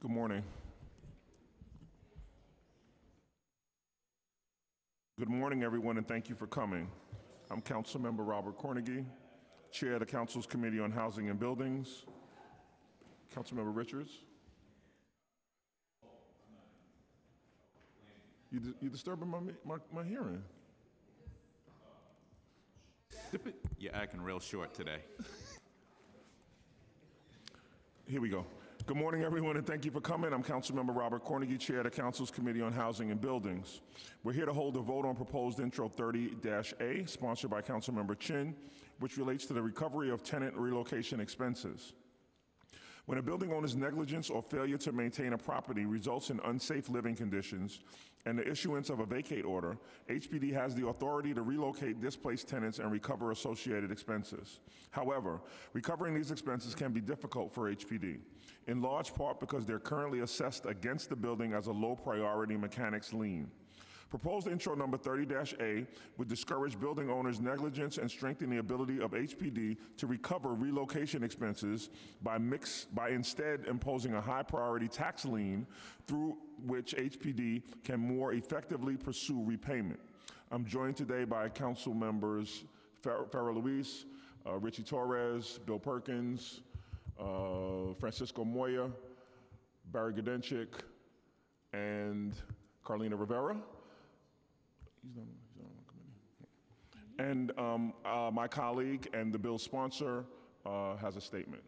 Good morning. Good morning, everyone, and thank you for coming. I'm Councilmember Robert Cornegy, Chair of the Council's Committee on Housing and Buildings. Councilmember Richards? You di- you disturbing my, my, my hearing? You're acting real short today. Here we go. Good morning, everyone, and thank you for coming. I'm Councilmember Robert Cornegy, Chair of the Council's Committee on Housing and Buildings. We're here to hold a vote on proposed intro 30-A, sponsored by Councilmember Chin, which relates to the recovery of tenant relocation expenses. When a building owner's negligence or failure to maintain a property results in unsafe living conditions and the issuance of a vacate order, HPD has the authority to relocate displaced tenants and recover associated expenses. However, recovering these expenses can be difficult for HPD, in large part because they're currently assessed against the building as a low priority mechanics lien. Proposed intro number 30-A would discourage building owners' negligence and strengthen the ability of HPD to recover relocation expenses by mix, by instead imposing a high priority tax lien through which HPD can more effectively pursue repayment. I'm joined today by council members Farah Louis, uh, Richie Torres, Bill Perkins, uh, Francisco Moya, Barry Grodenchik, and Carlina Rivera. He's not, he's not on the committee. And um, uh, my colleague and the bill's sponsor uh, has a statement.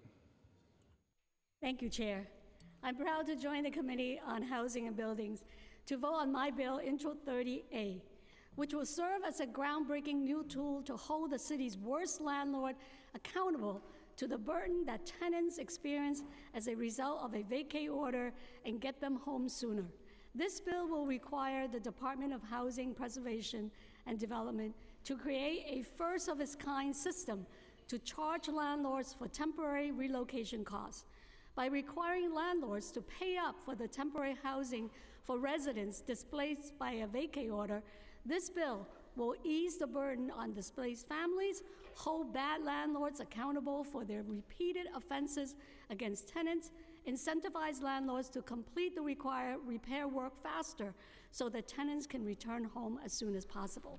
Thank you, Chair. I'm proud to join the Committee on Housing and Buildings to vote on my bill, Intro 30A, which will serve as a groundbreaking new tool to hold the city's worst landlord accountable to the burden that tenants experience as a result of a vacate order and get them home sooner. This bill will require the Department of Housing Preservation and Development to create a first of its kind system to charge landlords for temporary relocation costs by requiring landlords to pay up for the temporary housing for residents displaced by a vacate order, this bill will ease the burden on displaced families, hold bad landlords accountable for their repeated offenses against tenants, incentivize landlords to complete the required repair work faster so that tenants can return home as soon as possible.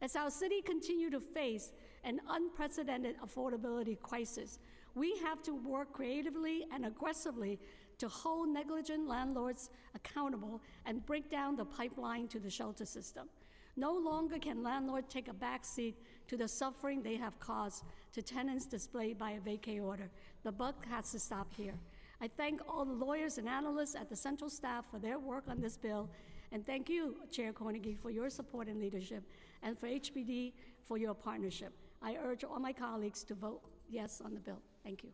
As our city continue to face an unprecedented affordability crisis, we have to work creatively and aggressively to hold negligent landlords accountable and break down the pipeline to the shelter system. No longer can landlords take a backseat to the suffering they have caused to tenants displayed by a vacate order. The buck has to stop here. I thank all the lawyers and analysts at the central staff for their work on this bill, and thank you, Chair Cornegy, for your support and leadership, and for HPD for your partnership. I urge all my colleagues to vote yes on the bill. Thank you.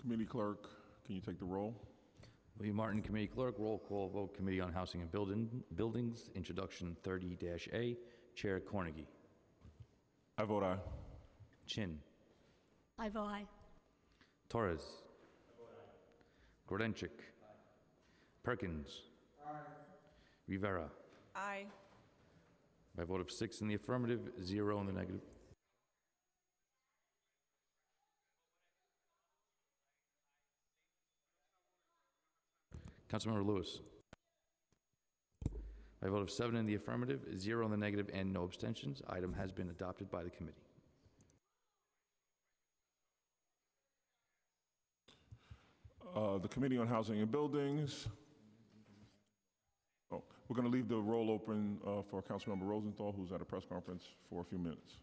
Committee clerk, can you take the roll? William Martin, Committee Clerk, roll call vote, Committee on Housing and Building- Buildings, Introduction 30-A, Chair Cornegy. I vote aye. Chin. I vote aye. Torres. Grodenchik. Perkins. Aye. Rivera. Aye. By a vote of six in the affirmative, zero in the negative. Councilmember Louis. By a vote of seven in the affirmative, zero in the negative, and no abstentions, item has been adopted by the committee. Uh, The Committee on Housing and Buildings. Oh, we're going to leave the roll open uh, for Councilmember Rosenthal, who's at a press conference for a few minutes.